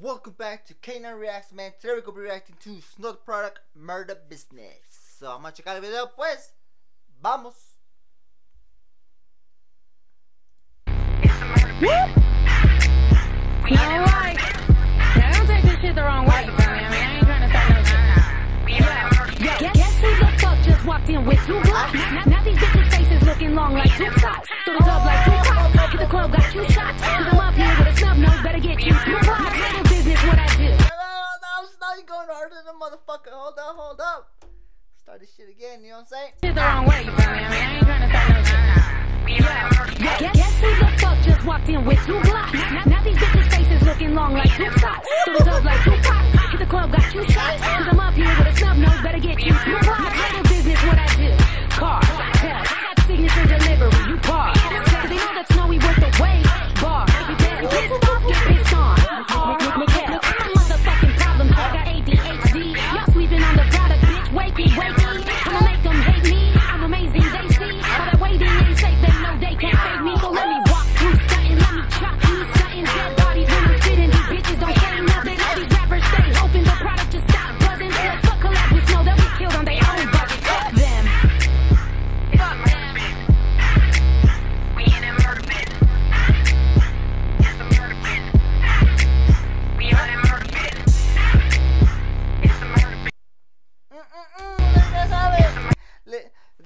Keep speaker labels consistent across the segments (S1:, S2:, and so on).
S1: Welcome back to K9 Reacts, man. Today we're gonna be reacting to Snow Product Murda Bizness. So, vamos a checar el video, pues. Vamos.
S2: You
S1: going harder than a motherfucker. Hold up, hold up. Start this shit again, you know what I'm saying?
S2: Shit the wrong way, you feel me? I mean, I ain't trying to start no shit. Yeah, yeah. Guess who the fuck just walked in with two blocks? Now, now these bitches' faces looking long like two socks. Throw the dub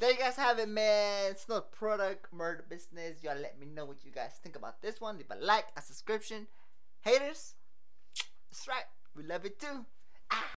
S1: There you guys have it, man. It's not Product Murda Bizness. Y'all let me know what you guys think about this one. Leave a like, a subscription. Haters, that's right. We love it too. Ah.